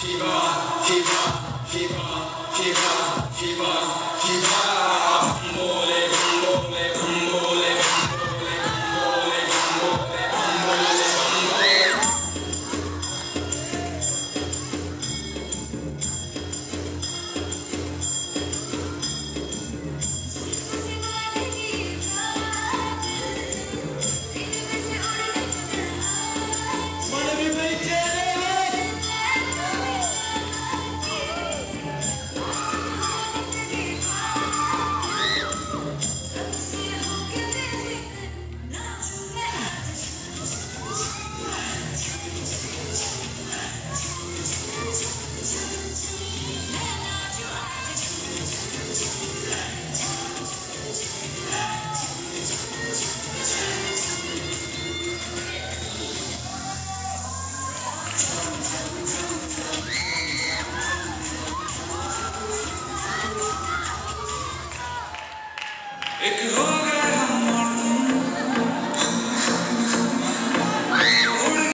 Shiva, Shiva, Shiva. Shiva, Shiva. et que